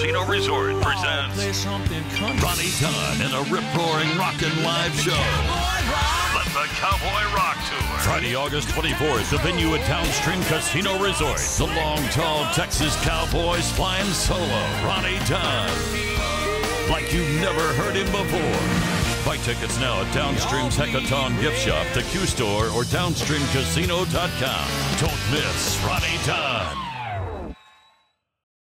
Casino Resort presents Ronnie Dunn in a rip-roaring rockin' live show. Let the Cowboy Rock Tour. Friday, August 24th, the venue at Downstream Casino Resort. The long, tall Texas Cowboys flying solo. Ronnie Dunn. Like you've never heard him before. Buy tickets now at Downstream's Hecaton Gift Shop, the Q Store, or DownstreamCasino.com. Don't miss Ronnie Dunn.